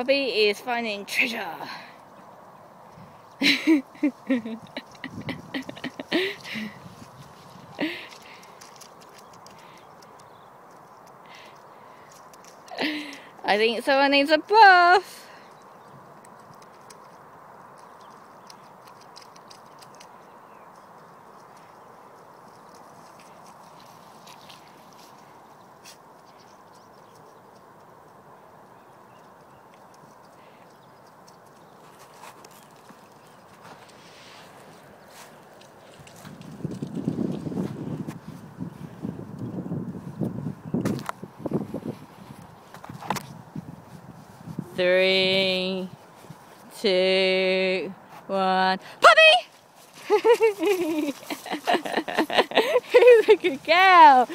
Poppy is finding treasure. I think someone needs a bath. Three, two, one. Puppy! He's a good girl?